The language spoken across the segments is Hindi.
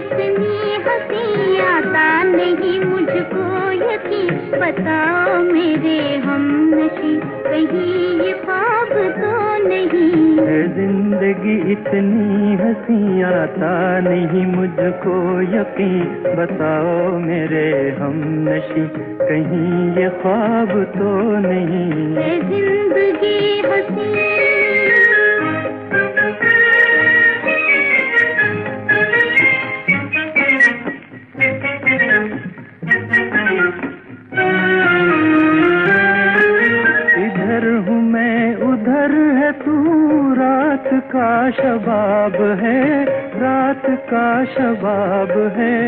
कितनी हँसी आता नहीं मुझको यकीन। बताओ मेरे हम नशी कहीं ये पाप तो नहीं। ज़िंदगी इतनी हसी आता नहीं मुझको यकीन। बताओ मेरे हम नशी कहीं ये ख्वाब तो नहीं। ज़िंदगी हसी शबाब है, रात का शबाब है।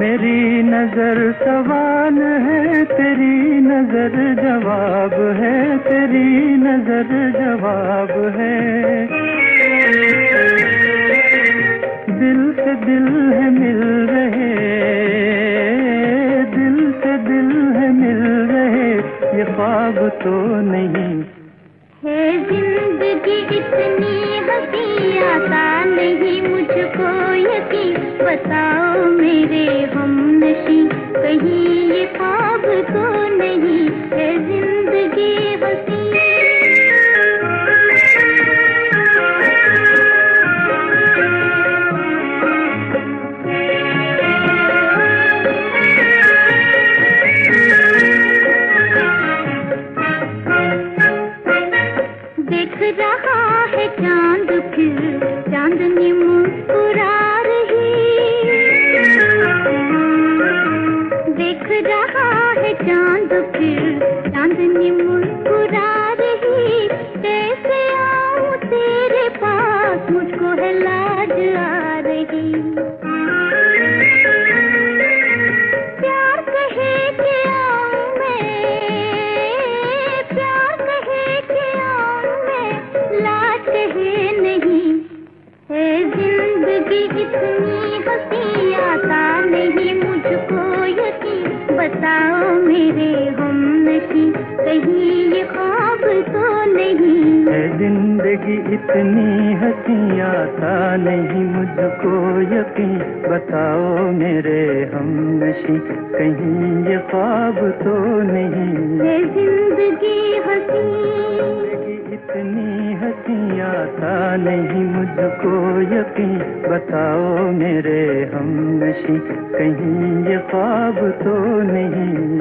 मेरी नज़र सवाल है, तेरी नज़र जवाब है, तेरी नज़र जवाब है। दिल से दिल है मिल रहे, दिल से दिल है मिल रहे, ये ख्वाब तो नहीं ज़िंदगी नहीं मुझको बताओ मेरे हम नशी कहीं ये ख्वाब फिर चांदनी मुस्कुरा रही। देख रहा है चाँद फिर चांदनी मुस्कुरा रही। कैसे आऊँ तेरे पास? मुझको है लाज रही। ज़िंदगी इतनी हँसी आता नहीं मुझको यकीन। बताओ मेरे हम नशी कहीं ये ख्वाब तो नहीं। ज़िंदगी इतनी हँसी आता नहीं मुझको यकीन बताओ मेरे हम कहीं ये ख्वाब तो नहीं ज़िंदगी इतनी हँसी। आता नहीं मुझको यकीन बताओ मेरे हम नशी कहीं ये ख्वाब तो नहीं ज़िंदगी हँसी इतनी हँसी था नहीं मुझको यकीन। बताओ मेरे हम नशी कहीं ये ख्वाब तो नहीं।